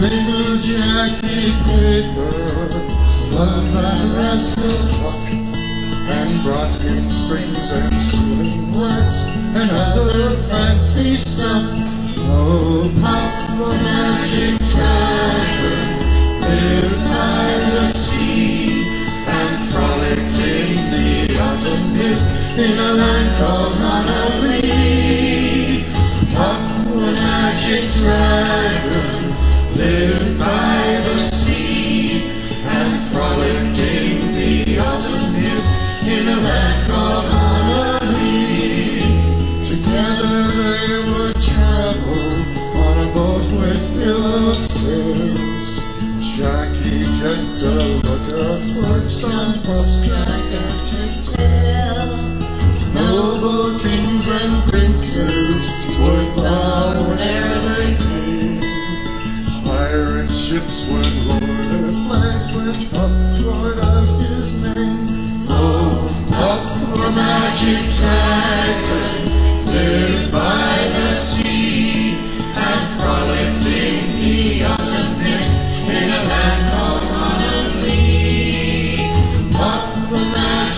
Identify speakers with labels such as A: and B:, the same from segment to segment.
A: Little Jackie Paper, love that wrestle clock, and brought him strings and sewing and other fancy stuff. Oh, pop the magic dragon, lived by the sea, and frolic in the autumn mist in a land called Monterey. Pop the magic dragon. Lookout perched on Puff's tail. Noble kings and princes bow whenever they came. Pirate ships would lower their flags when Puff roared out his name. Oh, the magic dragon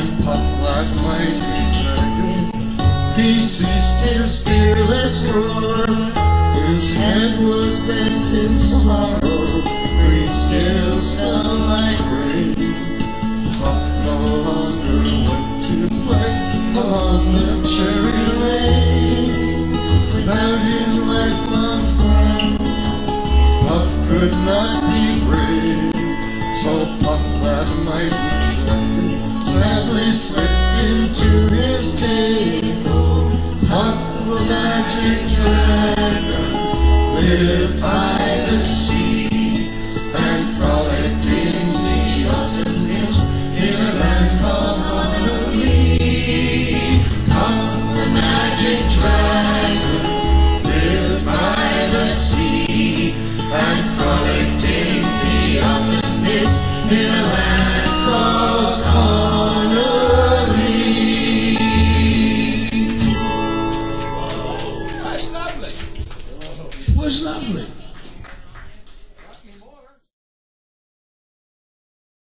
A: and Puff that mighty dragon, he ceased his fearless roar. His head was bent in sorrow, green scales fell like rain. Puff no longer went to play along the cherry lane. Without his lifelong friend, Puff could not be brave. So Puff that mighty he slipped into his cave. Oh, Puff the magic dragon lived by the sea and frolicked in the autumn hills in a land called Honolulu. Puff the magic dragon lived by the sea and frolicked
B: was lovely.